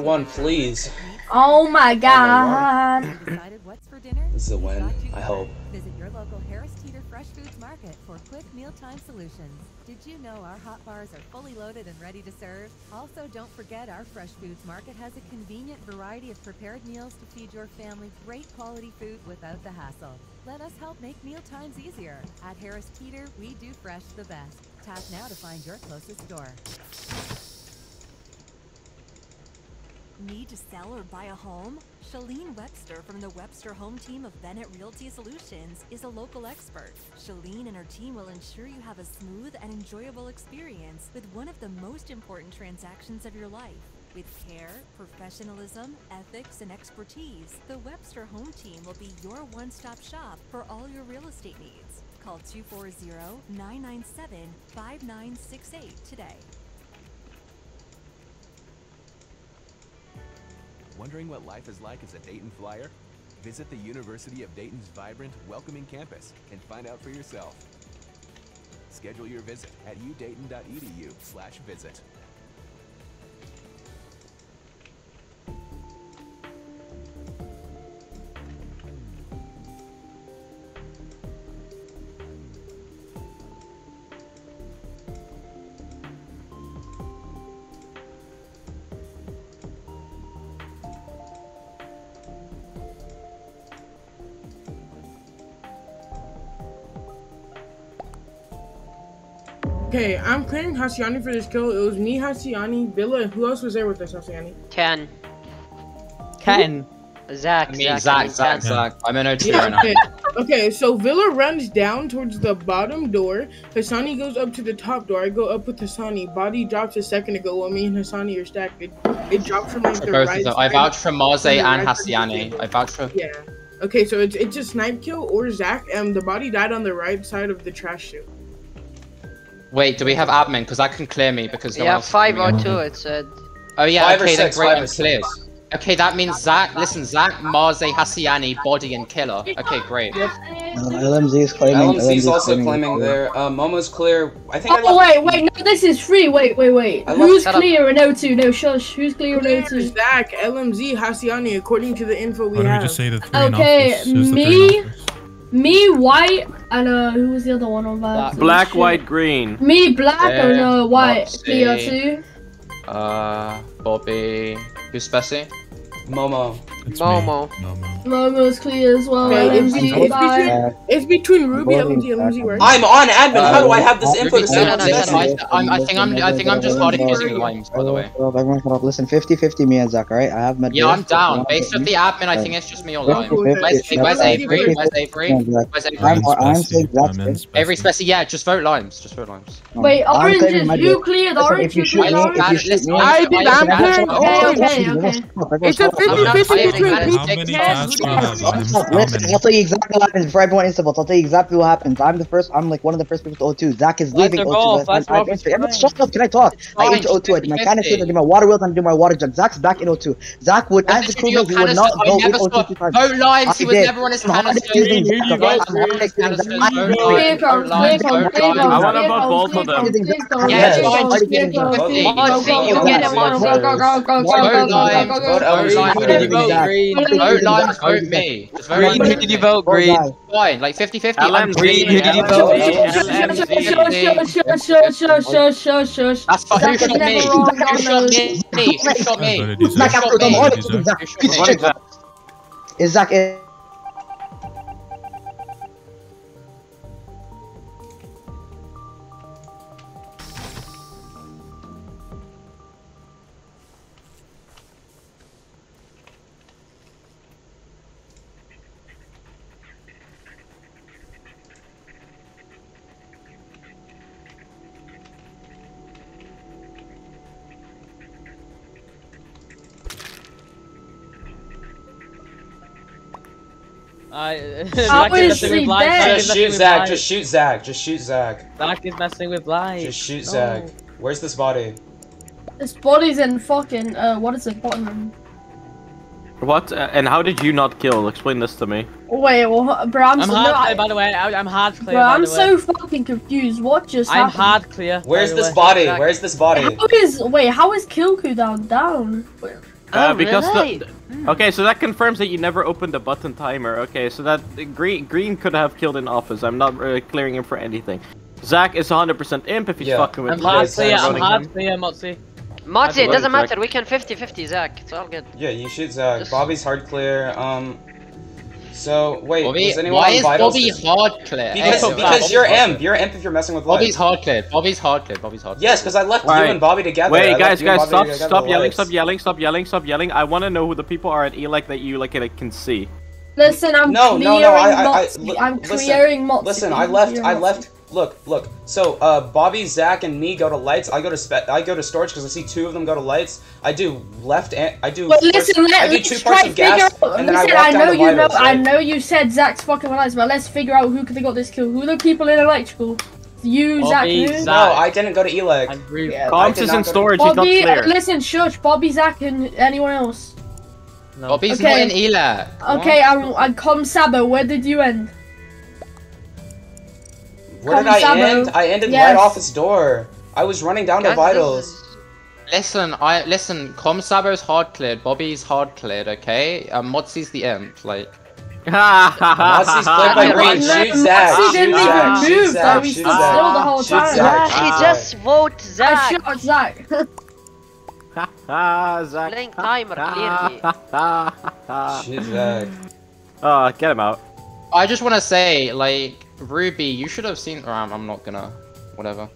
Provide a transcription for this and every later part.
one, please. Oh my oh god. Decided what's for dinner? This is a win, I hope. Visit your local Harris Teeter Fresh Foods Market for quick mealtime solutions. Did you know our hot bars are fully loaded and ready to serve? Also, don't forget our Fresh Foods Market has a convenient variety of prepared meals to feed your family great quality food without the hassle. Let us help make mealtimes easier. At Harris Teeter, we do fresh the best. Tap now to find your closest store. Need to sell or buy a home? Shalene Webster from the Webster Home Team of Bennett Realty Solutions is a local expert. Shalene and her team will ensure you have a smooth and enjoyable experience with one of the most important transactions of your life. With care, professionalism, ethics, and expertise, the Webster Home Team will be your one stop shop for all your real estate needs. Call 240 997 5968 today. Wondering what life is like as a Dayton Flyer? Visit the University of Dayton's vibrant, welcoming campus and find out for yourself. Schedule your visit at udayton.edu slash visit. Okay, I'm clearing Hassiani for this kill. It was me, Hassiani, Villa, who else was there with us, Hassiani? Ken. Ken. Zach. I mean, Zach. Zach, I mean, Zach, Zach. I'm in O2 Yeah, right now. okay. okay, so Villa runs down towards the bottom door. Hassani goes up to the top door. I go up with Hassani. Body drops a second ago while me and Hassani are stacked. It, it dropped from like the both right of them. I side vouch for Marze to and right side of the Hassiani. I vouch for. Yeah. Okay, so it's it's a snipe kill or Zach. Um, the body died on the right side of the trash chute. Wait, do we have admin? Because that can clear me because no one Yeah, else five or two. It said. Oh yeah, Five okay, then six, great, five then or clears. Okay, that means Zach, listen, Zach, Marze, Hassiani, body, and killer. Okay, great. Um, LMZ is claiming. LMC's LMZ also claiming claiming there. Uh, Momo's clear. I think I Oh left. wait, wait, no, this is free. Wait, wait, wait. Who's clear in O2? No, shush. Who's clear in Clear O2? Zach, LMZ, Hassiani, according to the info we Why don't we have. just say the three Okay, in office? The three me- in office? Me, white, and uh, who was the other one on that? Black, Shit. white, green. Me, black, or no, white. Moxie. Clear too. Uh, Bobby. Who's Spessy? Momo. It's Momo. Me. Momo. Momo's clear as well. Okay, it's, it's between, it's between Ruby, LMZ, LMZ, where? I'm on admin. How do I have this Uh, info to say No, no, no, no. I, I'm, I think I'm, I think I'm just hard at using limes, by the way. Everyone shut up. Listen, 50-50 me and Zach, alright? I have med Yeah, I'm down. Based off the admin, I think it's just me or lime. 50-50. Where's, where's Avery? Where's Avery? Where's Avery? I'm, I'm saying Zach's I'm. Every Spessy. Spessy, yeah, just vote limes. Just vote limes. Wait, orange is you base. cleared orange. if you You shoot cleared me, orange. if you shoot Listen, me, I did, I'm clearing Okay, orange. okay, okay. It's a I'm not 50-50 claiming between that people. it's How many Dick tasks do you have, limes? How Listen, many? I'll tell you exactly what happens before everyone instables. I'll tell you exactly what happens. I'm the first. I'm like one of the first people to O2. Zach is leaving O2. but let's I- I go, enter- it's Everyone, fine. Shut up! Can I talk? I fine, enter O2. I do my 50-50. canisters. I do my water wheels. I do my water jugs. Zach's back in O2. Zach would, as the Listen to your crewmate, he would not canisters, I go in never O2 saw- two times. Vote limes, he I was did. never on his I'm hard canisters. at using Who Zach, you okay? vote I'm hard at using Canisters, Zach. vote I'm limes, Clear vote comes, clear limes, comes, vote clear limes. comes, I wanna clear vote comes, both clear of them. comes, clear comes, Yes, clear fine, comes, just clear give me comes, the clear vote. comes. Marcy, Go, you go, get go, it, go, Marcy. go, go, go, go, Vote go, go, Vote go, limes, go, go, vote go. LMZ. limes, Who did you vote? vote Green. Vote limes, vote me. Just vote Green. limes. Who did you vote? Green. Green. Fine, like 50-50. I'm LMZ, green. who did you LMZ. vote? Shush, shush, shush, shush, shush, shush, shush. That's fine. Who Zach is shot me? never wrong, Who God shot knows. me? Who shot I me? Green, Who did you, vote Zach Zach. after them. I All voted you, of Zach. Zach. Who shot me? Zach. Is Zach in? I, How is she dead? Just shoot Zach. Just shoot Zach. Just shoot Zach. Zach is messing with life. Just shoot Zach. Where's this body? This body's in fucking, uh, what is it, bottom room. What? Uh, and how did you not kill? Explain this to me. Wait, well, bro, I'm, I'm so, hard no, clear, I, by the way. I, I'm hard clear. bro, I'm so fucking confused. What just I'm happened? hard clear. Where's this way. body? Where's this body? How is, wait, how is Kill cooldown down? Uh, Oh, because the- really? okay, so that confirms that you never opened the button timer. Okay, so that green green could have killed in office. I'm not uh, clearing him for anything. Zach is 100% imp if he's Yeah. fucking with I'm me. hard Yes, clear, I'm I'm voting hard him. Motzi. Motzi, it doesn't right, matter. We can 50-50, Zach. It's all good. Yeah, you shoot Zach. Just- Bobby's hard clear. Um. So wait, Bobby, was anyone why is vitals? Bobby hard clear? Because Hey, because Bobby's you're hard imp. You're imp if you're messing with Bobby's hard clear. Bobby's hard clear. Bobby's hard. Yes, because I left Right. you and Bobby together. I Wait, left guys, guys, Bobby stop, stop yelling, stop yelling, stop yelling, stop yelling. I want to know who the people are at ELEC that you like can see. Listen, I'm No, clearing no, no, I- I- I- Motzi. li- I'm clearing Motzi. Listen, I left. I Motzi. left. Look, look. So, uh, Bobby, Zach, and me go to lights. I go to spe- I go to storage because I see two of them go to lights. I do left and I do. But first- listen, let, I do let's two try parts to of figure gas, out. and then Listen, walk I know you know. vitals, I know you said Zach's fucking lights, but let's figure out who could have got this kill. Who are the people in electrical? You, Zach, Bobby, who? Zach. No, I didn't go to E ELEC. I'm rude. Yeah, I is in go to- storage, he's not Bobby, clear. uh, listen, shush. Bobby, Zach, and anyone else. Bobby's Okay. not in ELA. Okay, I'm, I'm Com Sabo. Where did you end? Where did I Sabo. end? I ended Yes. right off his door. I was running down to Guys, vitals. this is- Listen, I listen. Com Sabo's hard cleared. Bobby's hard cleared. Okay. Um, Motzi's the imp. Like. Mozzie's played by Yeah, Green. no, Shoot Zach. Mozzie Shoot didn't Zach. even Shoot move, Zach. though. He Shoot stood Zach. still the whole Shoot time. Zach. Yeah, he Shoot just vote I Zach. shot Zach. Ah, Zach. Playing timer, clearly. Zach. Shoot Zach. Uh, get him out. I just want to say, like, Ruby, you should have seen. Or I'm, I'm not gonna. Whatever.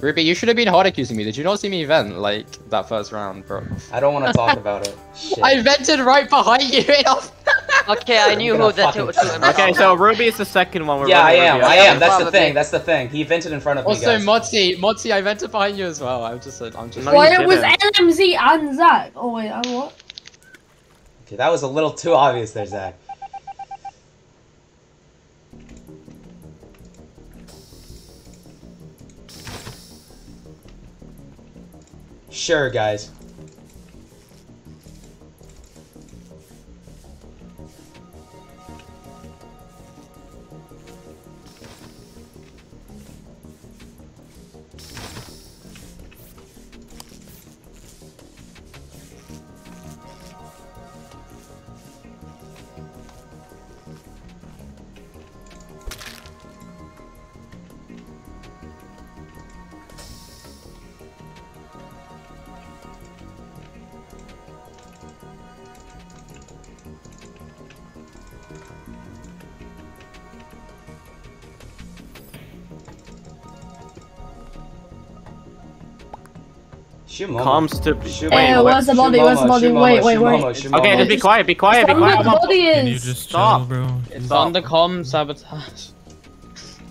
Ruby, you should have been hard accusing me. Did you not see me vent like that first round, bro? I don't want to talk about it. Shit. I vented right behind you. Okay, I knew who that was. Okay, so Ruby is the second one. We're Yeah, I am. Ruby. I am. That's the thing. That's the thing. He vented in front of me, also, guys. Motzi, Motzi, I vented behind you as well. I'm just, I'm just. No, Well, it was didn't. LMZ and Zach. Oh wait, I what? Okay, that was a little too obvious there, Zach. Sure, guys. Shoot Momo. Comms to. Shoot Wait, Eh, where's the body? Where's the body? shoot Wait, wait, wait. Momo, Okay, Momo. just be quiet. Be quiet. Be quiet. where the I'm up. body Can you just Stop. chill, bro? It's on the com sabotage.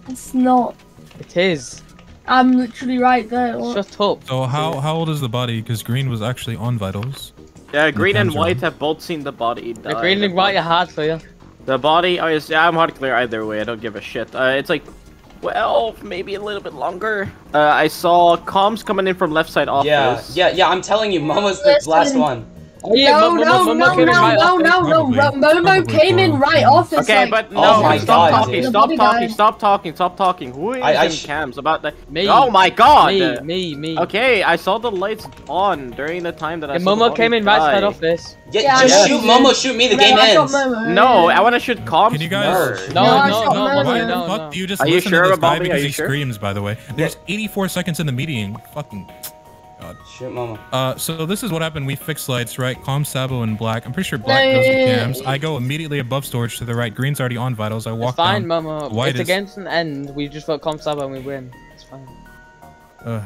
It's not. It is. I'm literally right there. What? Shut up. So how how old is the body? Because Green was actually on vitals. Yeah, green and white have both seen the body. The die. green and white are hard for you. The body. Oh, yeah, I'm hard clear either way. I don't give a shit. Uh, it's like 12, maybe a little bit longer. Uh, I saw comms coming in from left side office. Yeah, yeah, yeah. I'm telling you, Mama's the last one. Oh, yeah, no, Mo- Mo- no, no, Mo came in no, no, no, no, Momo Probably came in right off. It's Okay, like, but Oh no, my stop God, talking, dude. stop The body talking, stop talking, stop talking. Who is I- I in cams about that? Me. Oh my god! Me, me, me. Okay, I saw the lights on during the time that I And saw Momo body came in right die. side office. Yeah, Yeah, just yeah. shoot Momo, shoot me. The No, game ends. Momo. No, I want to shoot comms. Can you guys? No, No, I no, shot no, Why no, the fuck no. do you just Are you listen sure to this guy because he screams? By the way, there's 84 seconds in the meeting. Fucking. Shoot Momo. Uh, so this is what happened. We fixed lights, right? Calm, Sabo, and Black. I'm pretty sure Black No, goes to yeah, yeah, cams. yeah. I go immediately above storage to the right. Green's already on vitals. I walk It's fine, down. Momo. White it's is- against an end. We just vote Com Sabo and we win. It's fine. Uh,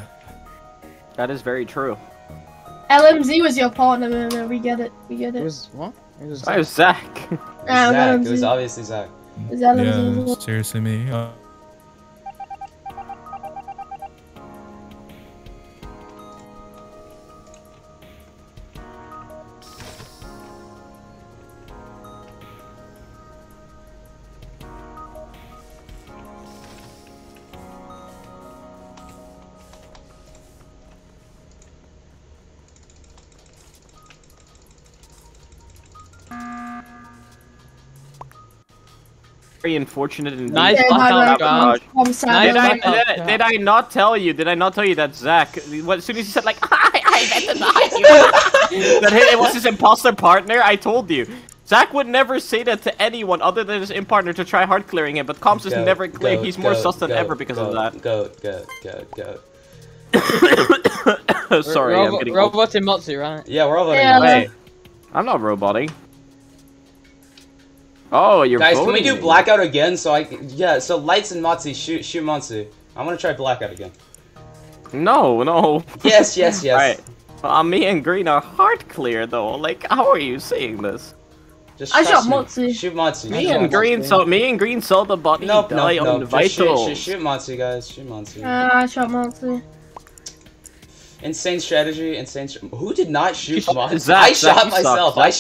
That is very true. LMZ was your partner, Momo. We get it. We get It it. was what? It was. I was Zach. Ah, Zach. It was obviously Zach. It's LMZ. yeah, seriously, me. Uh, Very unfortunate indeed. Nice Yeah, blackout, my Josh. bad. I'm Did. I, did, I, did I not tell you? Did I not tell you that Zach? What, as soon as he said like, I, I invented the that it was his imposter partner. I told you. Zach would never say that to anyone other than his in partner to try hard clearing him, but Comps is never clear. goat, He's more goat, sus than goat, ever because of that. Goat, goat, goat, goat. Sorry, I'm getting old. Robot in Motsu, right? Yeah, we're all voting. Yeah. no. Hey, I'm not roboting. Oh, you're Guys, can we do blackout again? So I yeah. So lights and Matsu shoot shoot Matsu. I want to try blackout again. No, no. Yes, yes, yes. Alright. Uh, me and Green are hard clear though. Like, how are you saying this? Just I shot me. Matsu. Shoot Matsu. Me Shoot and Matsu. Green saw me and Green saw the body Nope, die nope, on nope. the Just shoot, vitals. shoot, shoot Matsu, guys. Shoot Matsu. Ah, I shot Matsu. Insane strategy. Insane. Who did not shoot shot- Matsu? I shot myself. Zach, I sh-